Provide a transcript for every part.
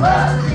Hey!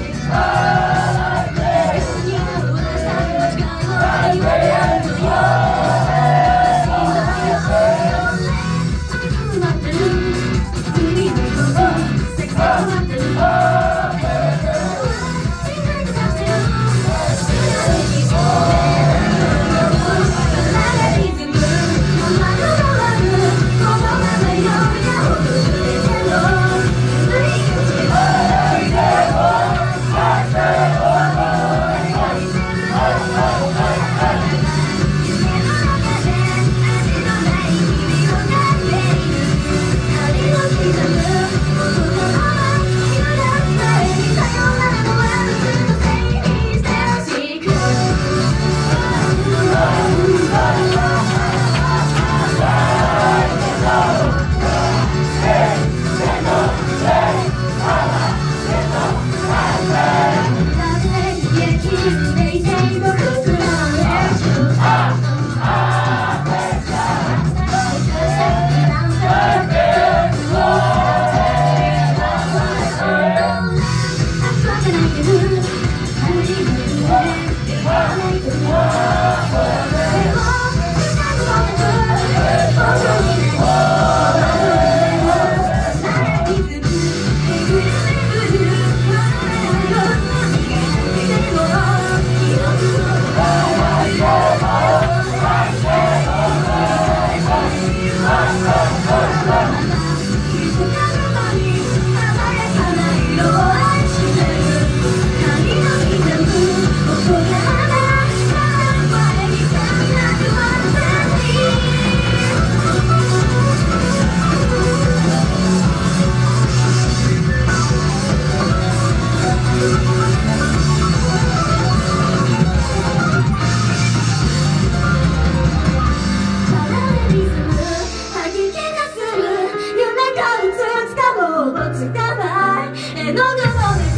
せーの、ガソンです